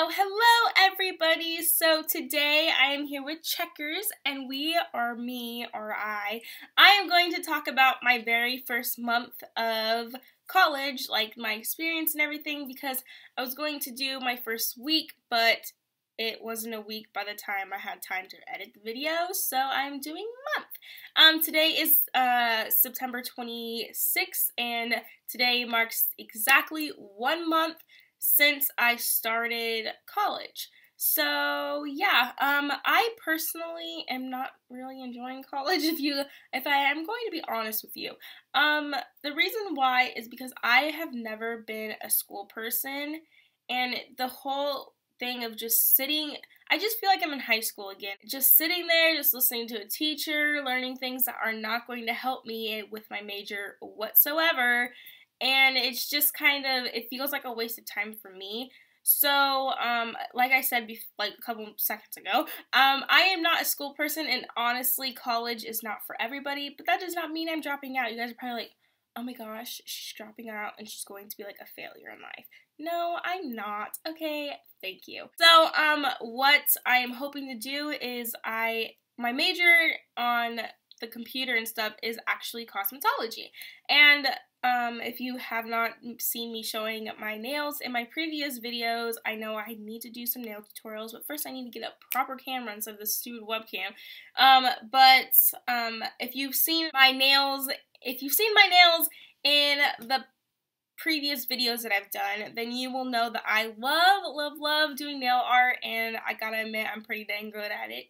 Hello, everybody. So today I am here with Checkers, and we, are me, or I, I am going to talk about my very first month of college, like my experience and everything, because I was going to do my first week, but it wasn't a week by the time I had time to edit the video, so I'm doing month. Um, today is uh, September 26th, and today marks exactly one month since I started college. So yeah, um, I personally am not really enjoying college. If you, if I am going to be honest with you, um, the reason why is because I have never been a school person, and the whole thing of just sitting. I just feel like I'm in high school again. Just sitting there, just listening to a teacher, learning things that are not going to help me with my major whatsoever and it's just kind of it feels like a waste of time for me. So, um, like I said, bef- like a couple seconds ago, um, I am not a school person, and honestly, college is not for everybody. But that does not mean I'm dropping out. You guys are probably like, "Oh my gosh, she's dropping out, and she's going to be like a failure in life." No, I'm not. Okay, thank you. So, um, what I am hoping to do is I my major on the computer and stuff is actually cosmetology, and um, if you have not seen me showing my nails in my previous videos, I know I need to do some nail tutorials, but first I need to get a proper camera instead of the stupid webcam. Um, but um, if you've seen my nails, if you've seen my nails in the previous videos that I've done, then you will know that I love, love, love doing nail art, and I gotta admit, I'm pretty dang good at it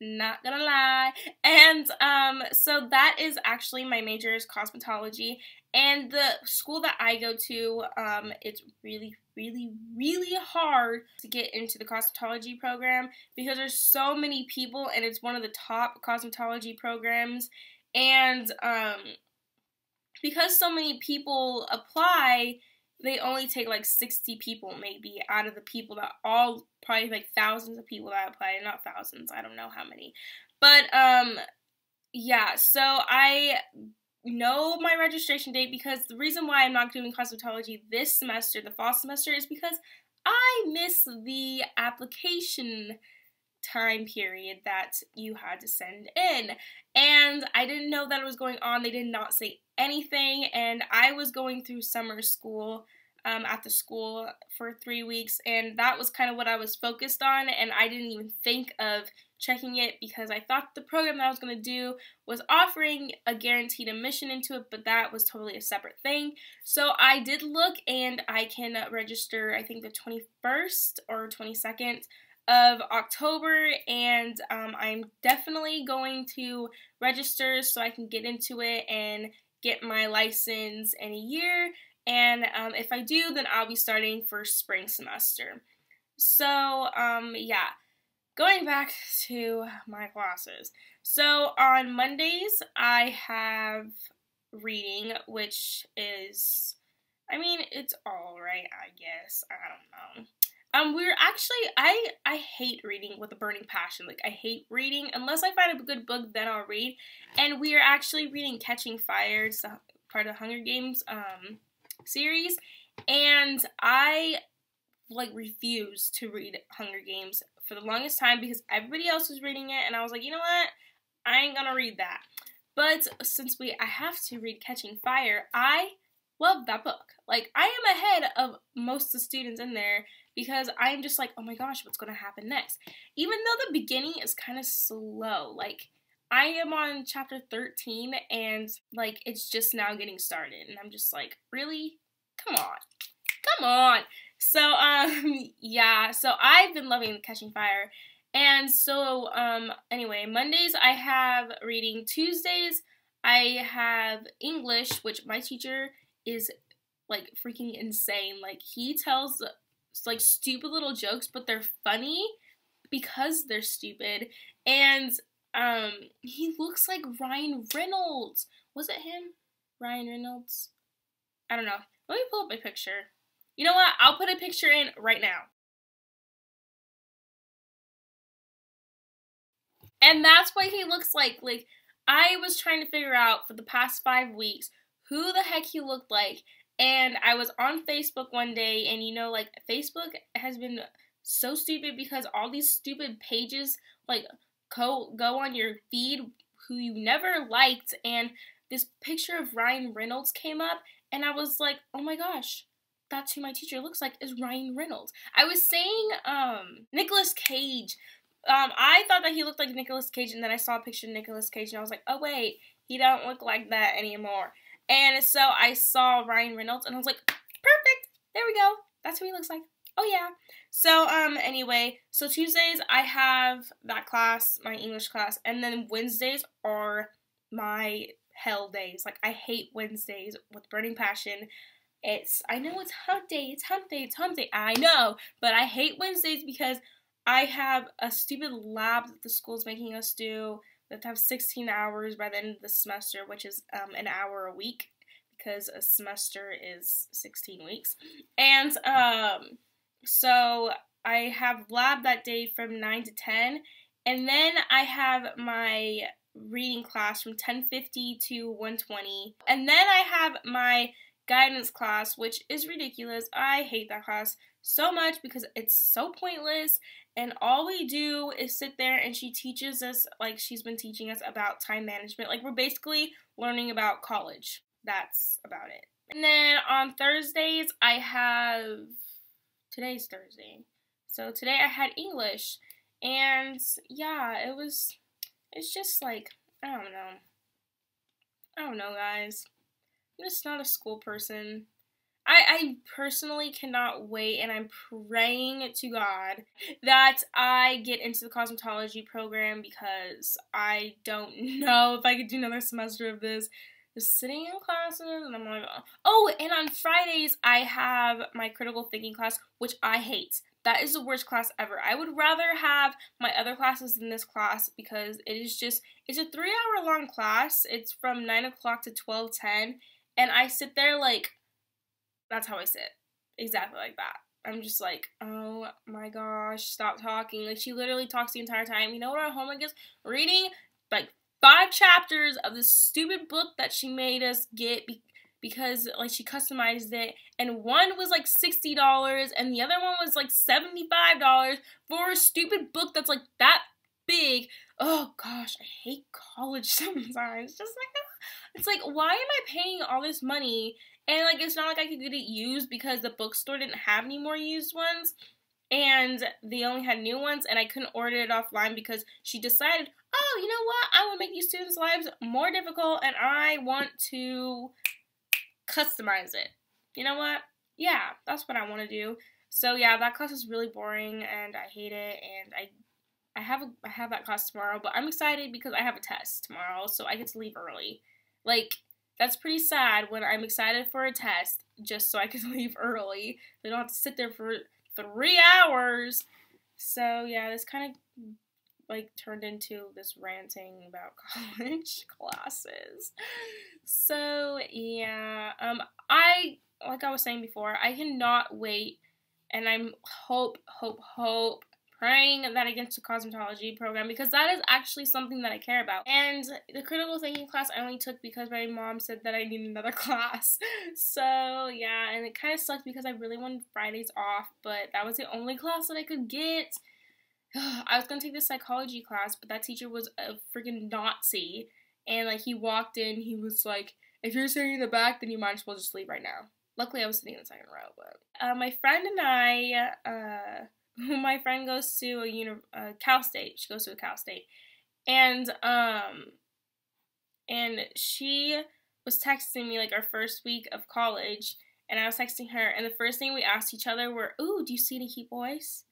not gonna lie. And um, so that is actually my major is cosmetology. And the school that I go to, um, it's really, really, really hard to get into the cosmetology program because there's so many people and it's one of the top cosmetology programs. And um, because so many people apply, they only take like 60 people maybe out of the people that all probably like thousands of people that apply not thousands i don't know how many. But um yeah so i know my registration date because the reason why i'm not doing cosmetology this semester the fall semester is because i miss the application time period that you had to send in. And I didn't know that it was going on. They did not say anything. And I was going through summer school um, at the school for three weeks. And that was kind of what I was focused on. And I didn't even think of checking it because I thought the program that I was going to do was offering a guaranteed admission into it, but that was totally a separate thing. So I did look and I can register, I think, the 21st or 22nd of October, and um, I'm definitely going to register so I can get into it and get my license in a year. And um, if I do, then I'll be starting for spring semester. So, um, yeah, going back to my classes. So, on Mondays, I have reading, which is, I mean, it's alright, I guess. I don't know. Um, we're actually I I hate reading with a burning passion. Like I hate reading unless I find a good book, then I'll read. And we are actually reading Catching Fire, it's part of the Hunger Games um series, and I like refuse to read Hunger Games for the longest time because everybody else was reading it, and I was like, you know what, I ain't gonna read that. But since we I have to read Catching Fire, I love that book. Like I am ahead of most of the students in there because I'm just like, oh my gosh, what's going to happen next? Even though the beginning is kind of slow, like I am on chapter 13 and like it's just now getting started and I'm just like, really? Come on. Come on. So um yeah, so I've been loving Catching Fire. And so um anyway, Mondays I have reading, Tuesdays I have English, which my teacher is like freaking insane. Like he tells like stupid little jokes, but they're funny because they're stupid. And um, he looks like Ryan Reynolds. Was it him? Ryan Reynolds? I don't know. Let me pull up a picture. You know what? I'll put a picture in right now. And that's what he looks like. Like, I was trying to figure out for the past five weeks who the heck he looked like. And I was on Facebook one day, and you know, like Facebook has been so stupid because all these stupid pages like go go on your feed who you never liked and this picture of Ryan Reynolds came up and I was like, "Oh my gosh, that's who my teacher looks like is Ryan Reynolds." I was saying um Nicolas Cage. Um I thought that he looked like Nicolas Cage and then I saw a picture of Nicolas Cage and I was like, "Oh wait, he don't look like that anymore." And so I saw Ryan Reynolds and I was like, "Perfect. There we go. That's who he looks like." Oh yeah. So um anyway, so Tuesdays I have that class, my English class, and then Wednesdays are my hell days. Like I hate Wednesdays with burning passion. It's I know it's hump day, it's hump day, it's hump day. I know, but I hate Wednesdays because I have a stupid lab that the school's making us do. We have to have 16 hours by the end of the semester, which is um, an hour a week because a semester is 16 weeks. And um, so I have lab that day from 9 to 10. And then I have my reading class from 1050 to 120. And then I have my guidance class, which is ridiculous. I hate that class so much because it's so pointless. And all we do is sit there and she teaches us, like she's been teaching us about time management. Like we're basically learning about college. That's about it. And then on Thursdays, I have. Today's Thursday. So today I had English. And yeah, it was it's just like, I don't know. I don't know, guys. I'm just not a school person. I, I personally cannot wait, and I'm praying to God that I get into the cosmetology program because I don't know if I could do another semester of this. Just sitting in classes, and I'm like, oh, and on Fridays, I have my critical thinking class, which I hate. That is the worst class ever. I would rather have my other classes than this class because it is just, it's a three hour long class. It's from 9 o'clock to 12.10. And I sit there like, that's how I sit. Exactly like that. I'm just like, oh my gosh, stop talking. Like, she literally talks the entire time. You know what our homework is? Reading, like, five chapters of this stupid book that she made us get because like she customized it and one was like $60 and the other one was like $75 for a stupid book that's like that big. Oh gosh, I hate college sometimes. Just like it's like why am I paying all this money and like it's not like I could get it used because the bookstore didn't have any more used ones and they only had new ones and I couldn't order it offline because she decided, "Oh, you know what? I want to make these students' lives more difficult and I want to customize it. You know what? Yeah, that's what I want to do. So yeah, that class is really boring and I hate it and I I have a, I have that class tomorrow, but I'm excited because I have a test tomorrow, so I get to leave early. Like that's pretty sad when I'm excited for a test just so I can leave early. I don't have to sit there for three hours. So yeah, this kind of like turned into this ranting about college classes. So yeah, um I like I was saying before, I cannot wait and I'm hope hope hope praying that I get cosmetology program because that is actually something that I care about. And the critical thinking class I only took because my mom said that I need another class. So yeah, and it kind of sucked because I really wanted Fridays off, but that was the only class that I could get. I was gonna take the psychology class, but that teacher was a freaking Nazi. And like he walked in, he was like, "If you're sitting in the back, then you might as well just leave right now." Luckily, I was sitting in the second row. But uh, my friend and I, uh, my friend goes to a uni- uh, Cal State. She goes to a Cal State, and um, and she was texting me like our first week of college, and I was texting her, and the first thing we asked each other were, "Ooh, do you see any cute boys?"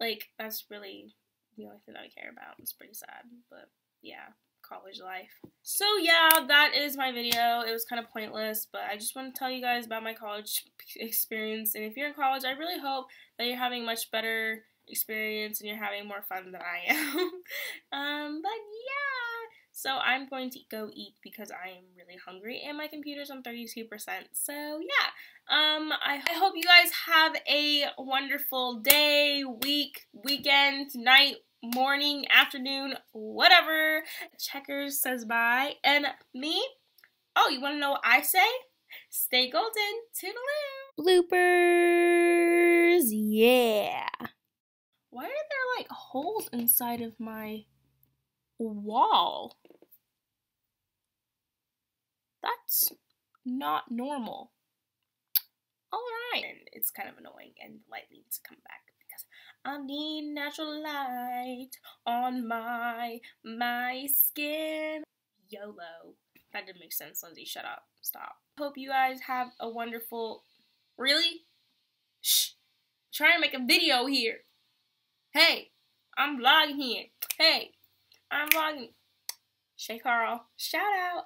Like, that's really the only thing that I care about. It's pretty sad, but yeah, college life. So yeah, that is my video. It was kind of pointless, but I just want to tell you guys about my college experience. And if you're in college, I really hope that you're having much better experience and you're having more fun than I am. um, but yeah. So I'm going to go eat because I am really hungry and my computer's on 32%. So yeah. Um, I, I hope you guys have a wonderful day, week, weekend, night, morning, afternoon, whatever. Checkers says bye. And me? Oh, you want to know what I say? Stay golden. Toodaloo. Bloopers. Yeah. Why are there like holes inside of my wall. That's not normal. Alright. And it's kind of annoying and the light needs to come back I need natural light on my my skin. YOLO. That didn't make sense, Lindsey. Shut up. Stop. Hope you guys have a wonderful Really? Shh. Try and make a video here. Hey, I'm vlogging here. Hey, I'm vlogging. Shay Carl, shout out.